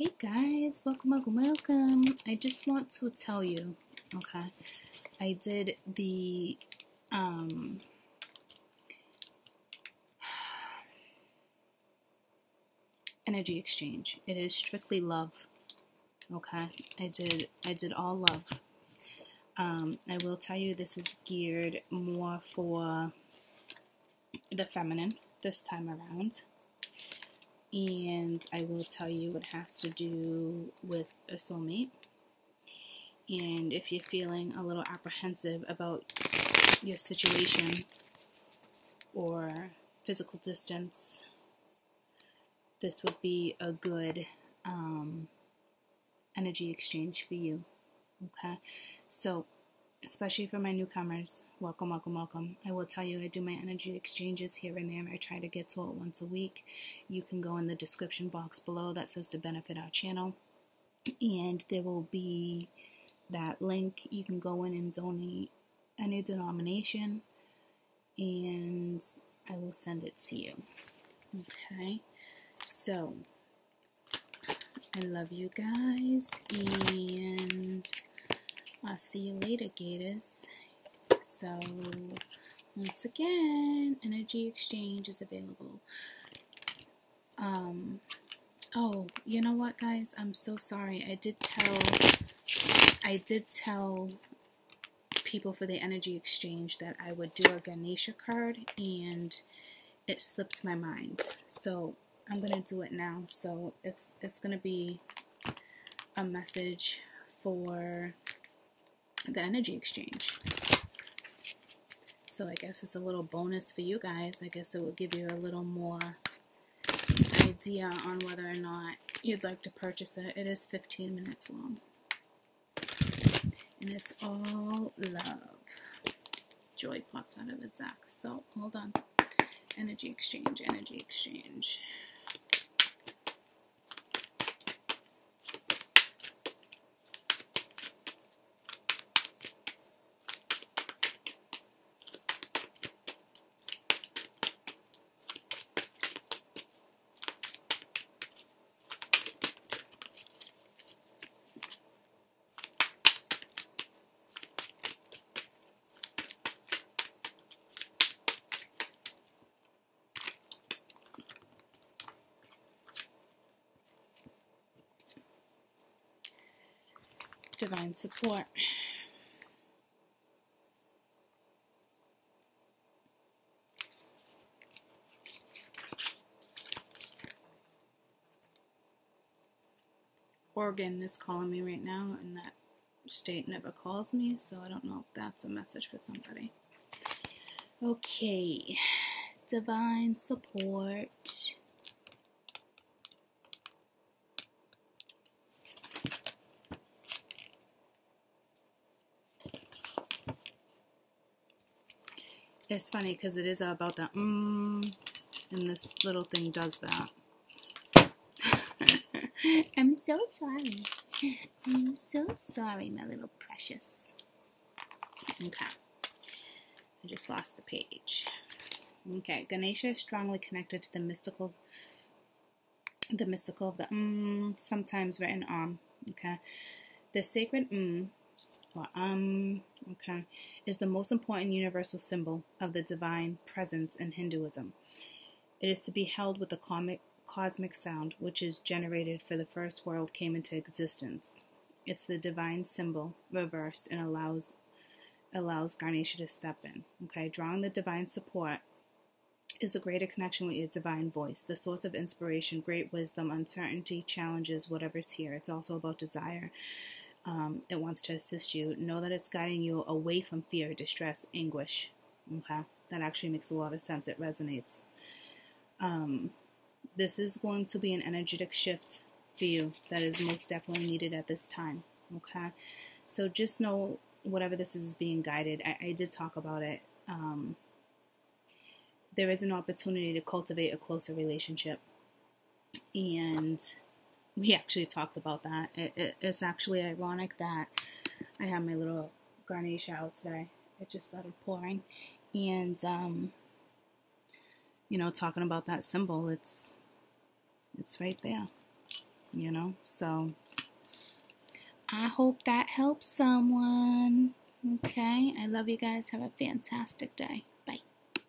Hey guys, welcome, welcome, welcome. I just want to tell you, okay, I did the um energy exchange. It is strictly love. Okay, I did I did all love. Um, I will tell you this is geared more for the feminine this time around. And I will tell you what has to do with a soulmate. And if you're feeling a little apprehensive about your situation or physical distance, this would be a good um, energy exchange for you. Okay, so especially for my newcomers, welcome, welcome, welcome. I will tell you, I do my energy exchanges here and there. I try to get to it once a week. You can go in the description box below that says to benefit our channel, and there will be that link. You can go in and donate any denomination, and I will send it to you. Okay, so I love you guys, and I'll see you later, Gators. So, once again, energy exchange is available. Um, oh, you know what, guys? I'm so sorry. I did tell, I did tell people for the energy exchange that I would do a Ganesha card, and it slipped my mind. So I'm gonna do it now. So it's it's gonna be a message for the energy exchange. So I guess it's a little bonus for you guys. I guess it will give you a little more idea on whether or not you'd like to purchase it. It is 15 minutes long. And it's all love. Joy popped out of the deck. So hold on. Energy exchange, energy exchange. Divine support. Oregon is calling me right now, and that state never calls me, so I don't know if that's a message for somebody. Okay, divine support. It's funny because it is about that mmm, and this little thing does that. I'm so sorry. I'm so sorry, my little precious. Okay. I just lost the page. Okay, Ganesha is strongly connected to the mystical the mystical of the mm, sometimes written om. Okay. The sacred mm um, okay, is the most important universal symbol of the divine presence in Hinduism. It is to be held with the cosmic sound which is generated for the first world came into existence. It's the divine symbol reversed and allows allows Ganesha to step in. Okay, drawing the divine support is a greater connection with your divine voice, the source of inspiration, great wisdom, uncertainty, challenges, whatever's here. It's also about desire um, it wants to assist you. Know that it's guiding you away from fear, distress, anguish. Okay, that actually makes a lot of sense. It resonates. Um, this is going to be an energetic shift for you that is most definitely needed at this time. Okay, so just know whatever this is is being guided. I, I did talk about it. Um, there is an opportunity to cultivate a closer relationship, and we actually talked about that. It, it, it's actually ironic that I have my little Ganesha out today. It just started pouring, and um, you know, talking about that symbol, it's it's right there. you know. So I hope that helps someone. Okay, I love you guys. Have a fantastic day.